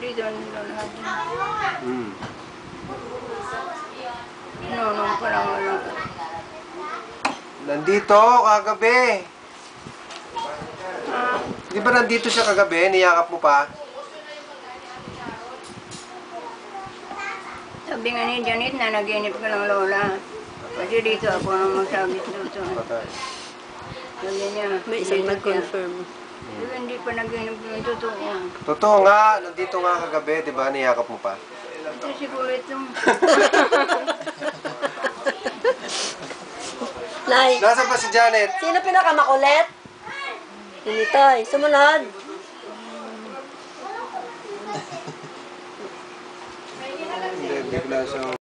Dito nila lahat. Hmm. Nunong pa lang wala. Nandito, kagabi. Ah, Di ba nandito siya kagabi? Niyakap mo pa? sabi nga ni Janet na naginip ka ng lola. Kasi dito ako nang magsabit dito. Patay. Sabi niya, May isang dito siya. nag-confirm. Sabi, hindi pa naginip yung totoo. Totoo nga, nandito nga kagabi, di ba? Niyakap mo pa. Ito si kulit yung... Nay, Nasaan pa si Janet? sino pinakamakulit? Hinitay, sumunod. Hindi, bigla siya